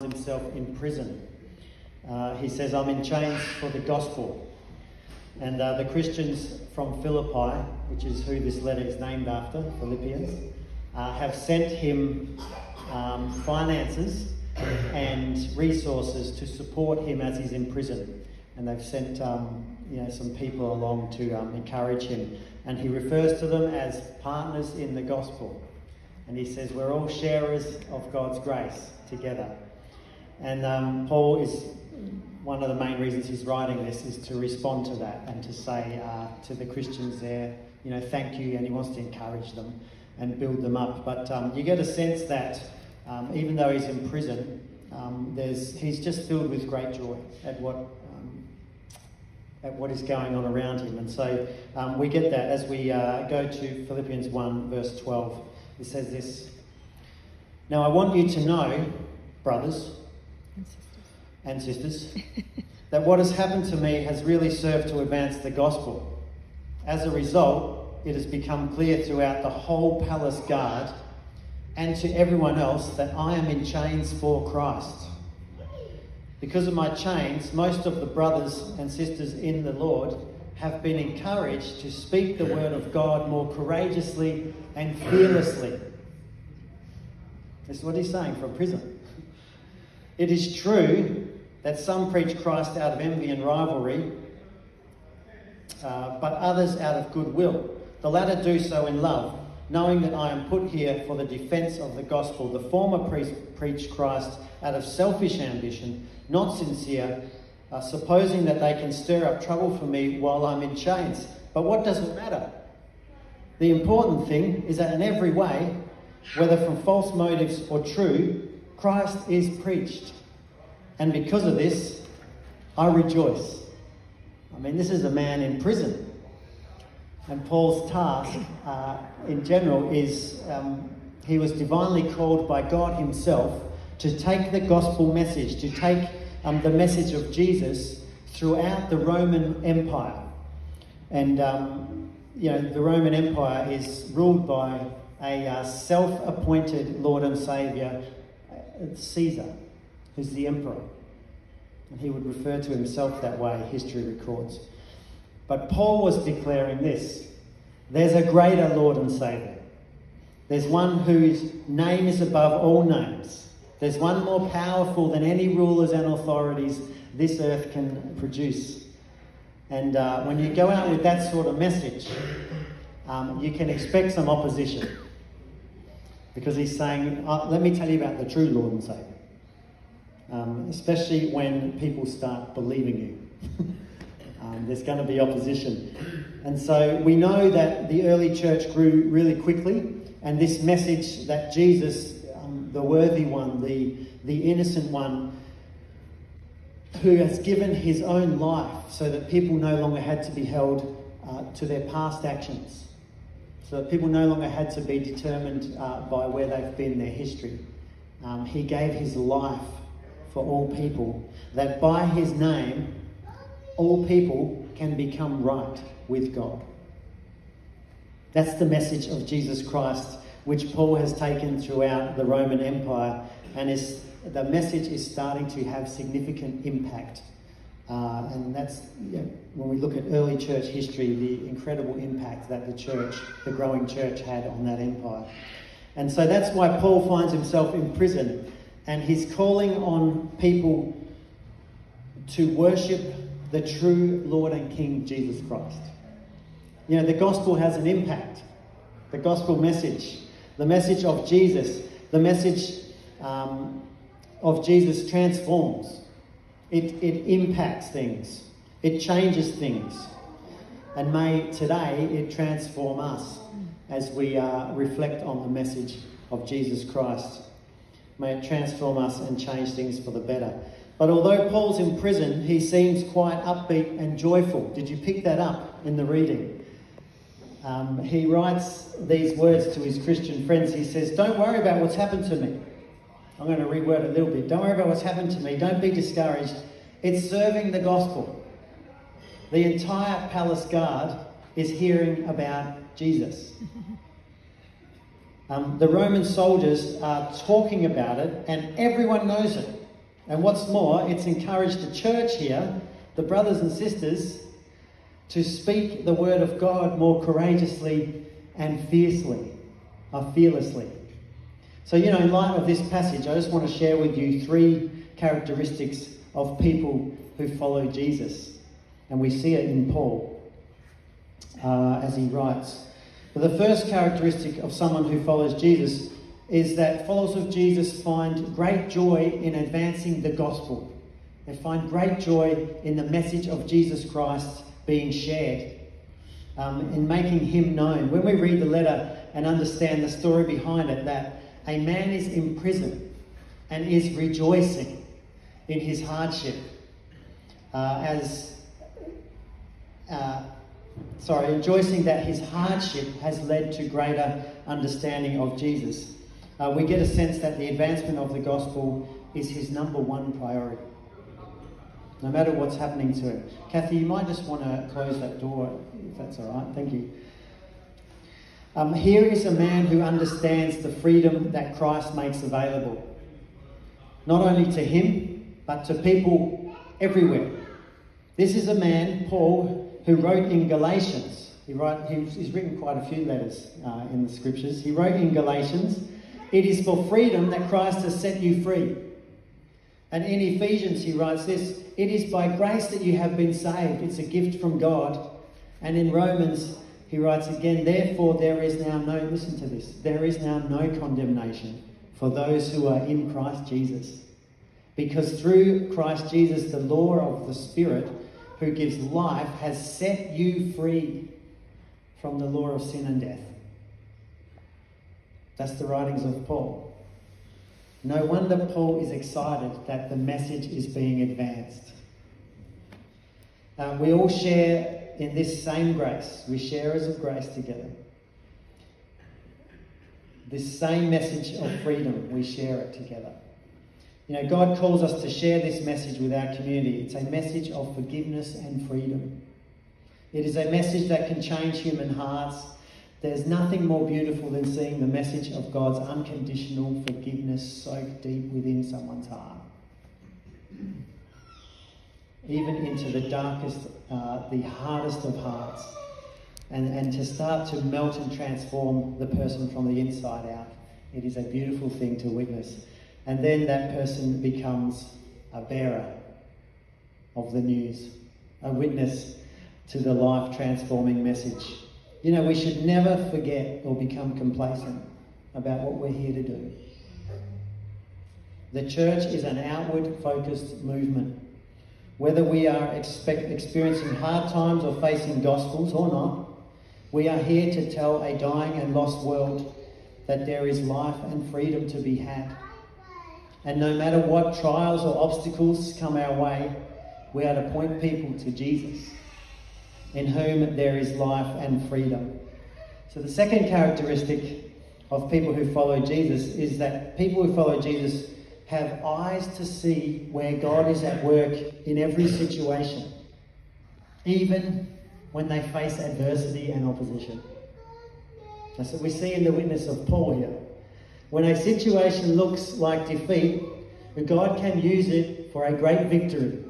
himself in prison. Uh, he says, I'm in chains for the gospel. And uh, the Christians from Philippi, which is who this letter is named after, Philippians, uh, have sent him um, finances and resources to support him as he's in prison. And they've sent um, you know, some people along to um, encourage him. And he refers to them as partners in the gospel. And he says, We're all sharers of God's grace together. And um, Paul is one of the main reasons he's writing this is to respond to that and to say uh, to the Christians there, you know, thank you, and he wants to encourage them and build them up. But um, you get a sense that um, even though he's in prison, um, there's, he's just filled with great joy at what um, at what is going on around him. And so um, we get that as we uh, go to Philippians 1, verse 12. It says this Now I want you to know, brothers and sisters, that what has happened to me has really served to advance the gospel. As a result, it has become clear throughout the whole palace guard and to everyone else that I am in chains for Christ. Because of my chains, most of the brothers and sisters in the Lord have been encouraged to speak the word of God more courageously and fearlessly. This is what he's saying from prison. It is true that some preach Christ out of envy and rivalry, uh, but others out of goodwill. The latter do so in love, knowing that I am put here for the defense of the gospel. The former pre- preach Christ out of selfish ambition, not sincere, uh, supposing that they can stir up trouble for me while I'm in chains. But what does it matter? The important thing is that in every way, whether from false motives or true, Christ is preached. And because of this, I rejoice. I mean, this is a man in prison. And Paul's task uh, in general is um, he was divinely called by God Himself to take the gospel message, to take um, the message of Jesus throughout the Roman Empire. And, um, you know, the Roman Empire is ruled by a uh, self appointed Lord and Saviour, uh, Caesar, who's the emperor. And he would refer to himself that way, history records. But Paul was declaring this there's a greater Lord and Saviour. There's one whose name is above all names. There's one more powerful than any rulers and authorities this earth can produce. And uh, when you go out with that sort of message, um, you can expect some opposition. Because he's saying, uh, let me tell you about the true Lord and Saviour. Um, especially when people start believing you. um, there's going to be opposition. And so we know that the early church grew really quickly, and this message that Jesus, um, the worthy one, the, the innocent one, who has given his own life so that people no longer had to be held uh, to their past actions, so that people no longer had to be determined uh, by where they've been, their history. Um, he gave his life for all people, that by his name, all people can become right with God. That's the message of Jesus Christ, which Paul has taken throughout the Roman Empire, and is, the message is starting to have significant impact. Uh, and that's when we look at early church history, the incredible impact that the church, the growing church, had on that empire. And so that's why Paul finds himself in prison and he's calling on people to worship the true Lord and King Jesus Christ. You know, the gospel has an impact. The gospel message, the message of Jesus, the message um, of Jesus transforms. It, it impacts things. It changes things. And may today it transform us as we uh, reflect on the message of Jesus Christ. May it transform us and change things for the better. But although Paul's in prison, he seems quite upbeat and joyful. Did you pick that up in the reading? Um, he writes these words to his Christian friends. He says, Don't worry about what's happened to me. I'm going to reword it a little bit. Don't worry about what's happened to me. Don't be discouraged. It's serving the gospel. The entire palace guard is hearing about Jesus. Um, the Roman soldiers are talking about it, and everyone knows it. And what's more, it's encouraged the church here, the brothers and sisters, to speak the word of God more courageously and fiercely, or fearlessly. So, you know, in light of this passage, I just want to share with you three characteristics of people who follow Jesus. And we see it in Paul uh, as he writes. But the first characteristic of someone who follows Jesus is that followers of Jesus find great joy in advancing the gospel. They find great joy in the message of Jesus Christ being shared, um, in making him known. When we read the letter and understand the story behind it, that a man is in prison and is rejoicing in his hardship uh, as. Uh, sorry, rejoicing that his hardship has led to greater understanding of Jesus. Uh, we get a sense that the advancement of the gospel is his number one priority. No matter what's happening to him. Kathy, you might just want to close that door, if that's all right. Thank you. Um, here is a man who understands the freedom that Christ makes available, not only to him, but to people everywhere. This is a man, Paul, who wrote in Galatians. He wrote, he's written quite a few letters uh, in the scriptures. He wrote in Galatians, It is for freedom that Christ has set you free. And in Ephesians, he writes this It is by grace that you have been saved. It's a gift from God. And in Romans, he writes again, Therefore, there is now no, listen to this, there is now no condemnation for those who are in Christ Jesus. Because through Christ Jesus, the law of the Spirit who gives life has set you free from the law of sin and death. That's the writings of Paul. No wonder Paul is excited that the message is being advanced. Uh, we all share in this same grace. We share as of grace together. This same message of freedom, we share it together. You know, God calls us to share this message with our community. It's a message of forgiveness and freedom. It is a message that can change human hearts. There's nothing more beautiful than seeing the message of God's unconditional forgiveness soak deep within someone's heart. Even into the darkest, uh, the hardest of hearts. And, and to start to melt and transform the person from the inside out. It is a beautiful thing to witness. And then that person becomes a bearer of the news, a witness to the life transforming message. You know, we should never forget or become complacent about what we're here to do. The church is an outward focused movement. Whether we are expect, experiencing hard times or facing gospels or not, we are here to tell a dying and lost world that there is life and freedom to be had. And no matter what trials or obstacles come our way, we are to point people to Jesus, in whom there is life and freedom. So, the second characteristic of people who follow Jesus is that people who follow Jesus have eyes to see where God is at work in every situation, even when they face adversity and opposition. That's what we see in the witness of Paul here. When a situation looks like defeat, God can use it for a great victory.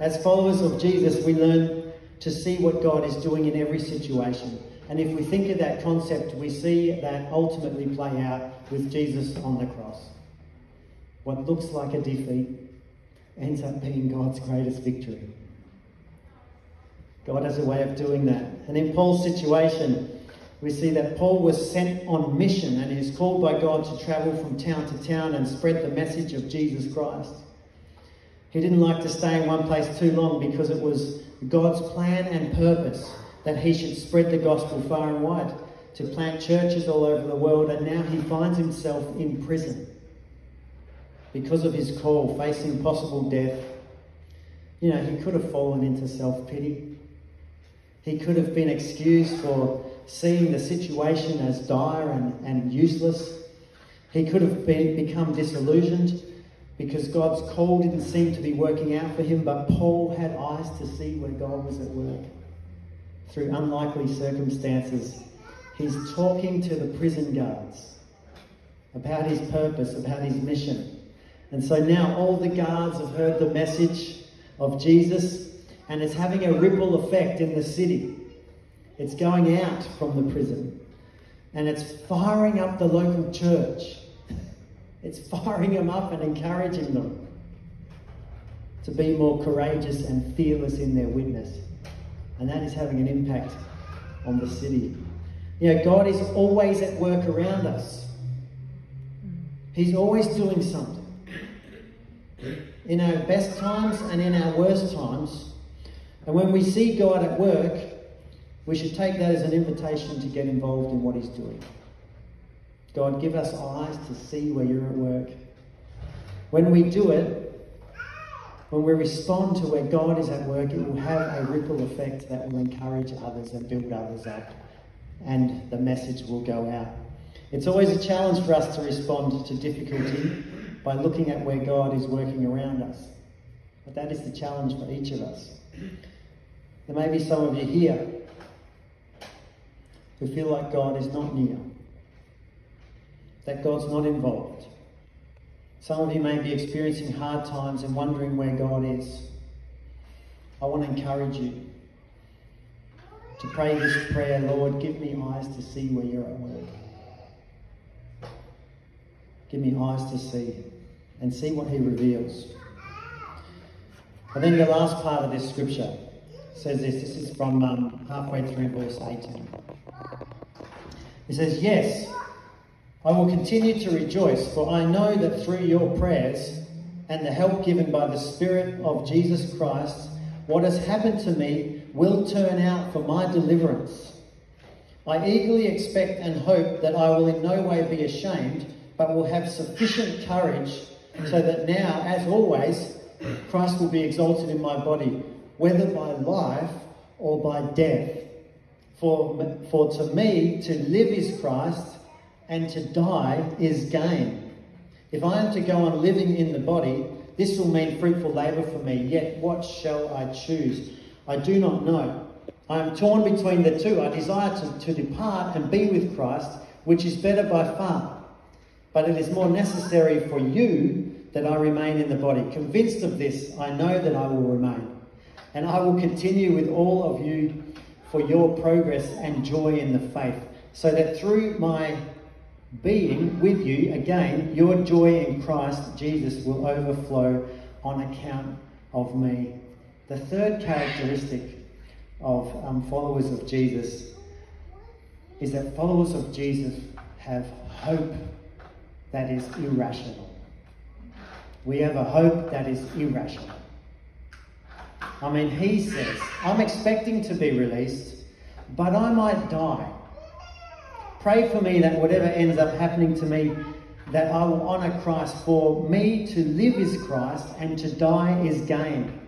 As followers of Jesus, we learn to see what God is doing in every situation. And if we think of that concept, we see that ultimately play out with Jesus on the cross. What looks like a defeat ends up being God's greatest victory. God has a way of doing that. And in Paul's situation, we see that Paul was sent on mission and was called by God to travel from town to town and spread the message of Jesus Christ. He didn't like to stay in one place too long because it was God's plan and purpose that he should spread the gospel far and wide, to plant churches all over the world, and now he finds himself in prison because of his call, facing possible death. You know, he could have fallen into self pity. He could have been excused for seeing the situation as dire and, and useless. He could have been, become disillusioned because God's call didn't seem to be working out for him, but Paul had eyes to see where God was at work. Through unlikely circumstances, he's talking to the prison guards about his purpose, about his mission. And so now all the guards have heard the message of Jesus and it's having a ripple effect in the city. It's going out from the prison and it's firing up the local church. It's firing them up and encouraging them to be more courageous and fearless in their witness. And that is having an impact on the city. You know, God is always at work around us. He's always doing something. In our best times and in our worst times. And when we see God at work, we should take that as an invitation to get involved in what He's doing. God, give us eyes to see where you're at work. When we do it, when we respond to where God is at work, it will have a ripple effect that will encourage others and build others up, and the message will go out. It's always a challenge for us to respond to difficulty by looking at where God is working around us. But that is the challenge for each of us. There may be some of you here who feel like God is not near, that God's not involved. Some of you may be experiencing hard times and wondering where God is. I want to encourage you to pray this prayer Lord, give me eyes to see where you're at work. Give me eyes to see and see what He reveals. And then the last part of this scripture says this. This is from um, halfway through verse 18. It says, Yes, I will continue to rejoice, for I know that through your prayers and the help given by the Spirit of Jesus Christ, what has happened to me will turn out for my deliverance. I eagerly expect and hope that I will in no way be ashamed, but will have sufficient courage so that now, as always, Christ will be exalted in my body, whether by life or by death. For, for to me, to live is Christ, and to die is gain. If I am to go on living in the body, this will mean fruitful labour for me. Yet what shall I choose? I do not know. I am torn between the two. I desire to, to depart and be with Christ, which is better by far. But it is more necessary for you that I remain in the body. Convinced of this, I know that I will remain. And I will continue with all of you for your progress and joy in the faith, so that through my being with you, again, your joy in Christ Jesus will overflow on account of me. The third characteristic of um, followers of Jesus is that followers of Jesus have hope that is irrational. We have a hope that is irrational. I mean, he says, I'm expecting to be released, but I might die. Pray for me that whatever ends up happening to me, that I will honour Christ. For me to live is Christ, and to die is gain.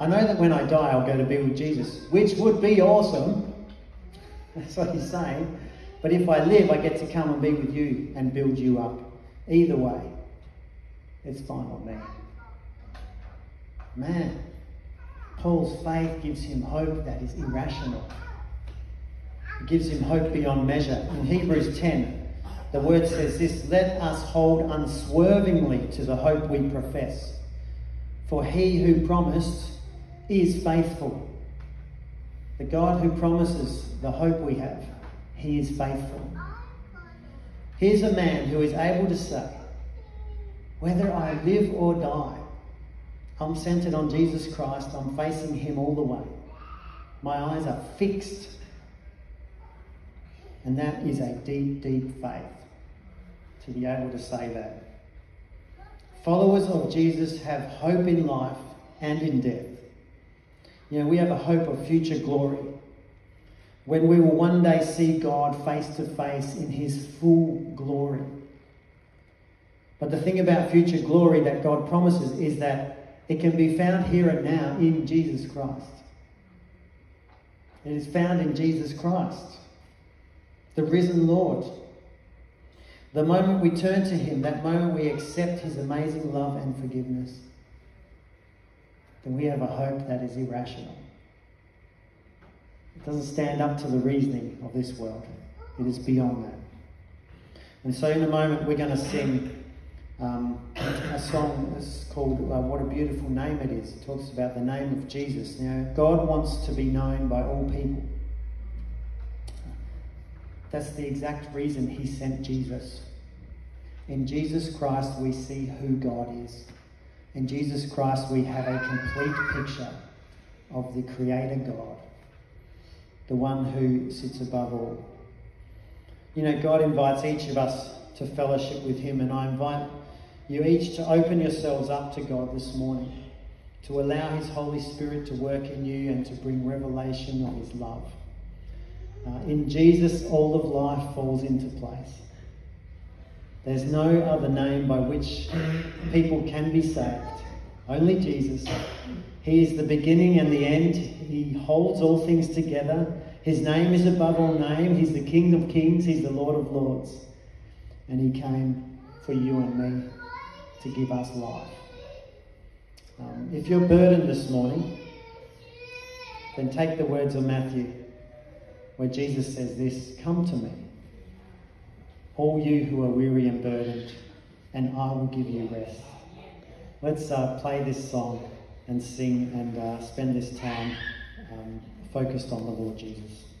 I know that when I die, I'll go to be with Jesus, which would be awesome. That's what he's saying. But if I live, I get to come and be with you and build you up. Either way, it's fine with me. Man, Paul's faith gives him hope that is irrational. It gives him hope beyond measure. In Hebrews 10, the word says this Let us hold unswervingly to the hope we profess. For he who promised is faithful. The God who promises the hope we have, he is faithful. Here's a man who is able to say, whether I live or die, I'm centered on Jesus Christ. I'm facing him all the way. My eyes are fixed. And that is a deep, deep faith to be able to say that. Followers of Jesus have hope in life and in death. You know, we have a hope of future glory when we will one day see God face to face in his full glory. But the thing about future glory that God promises is that it can be found here and now in Jesus Christ. It is found in Jesus Christ, the risen Lord. The moment we turn to him, that moment we accept his amazing love and forgiveness, then we have a hope that is irrational. Doesn't stand up to the reasoning of this world. It is beyond that. And so, in a moment, we're going to sing um, a song that's called uh, What a Beautiful Name It Is. It talks about the name of Jesus. Now, God wants to be known by all people. That's the exact reason He sent Jesus. In Jesus Christ, we see who God is. In Jesus Christ, we have a complete picture of the Creator God, the one who sits above all. You know, God invites each of us to fellowship with Him, and I invite you each to open yourselves up to God this morning, to allow His Holy Spirit to work in you and to bring revelation of His love. Uh, in Jesus, all of life falls into place. There's no other name by which people can be saved. Only Jesus. He is the beginning and the end. He holds all things together. His name is above all name. He's the King of kings. He's the Lord of lords. And he came for you and me to give us life. Um, if you're burdened this morning, then take the words of Matthew where Jesus says this Come to me, all you who are weary and burdened, and I will give you rest. Let's uh, play this song and sing and uh, spend this time um, focused on the Lord Jesus.